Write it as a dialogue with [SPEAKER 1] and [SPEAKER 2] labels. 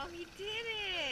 [SPEAKER 1] Oh, he did it!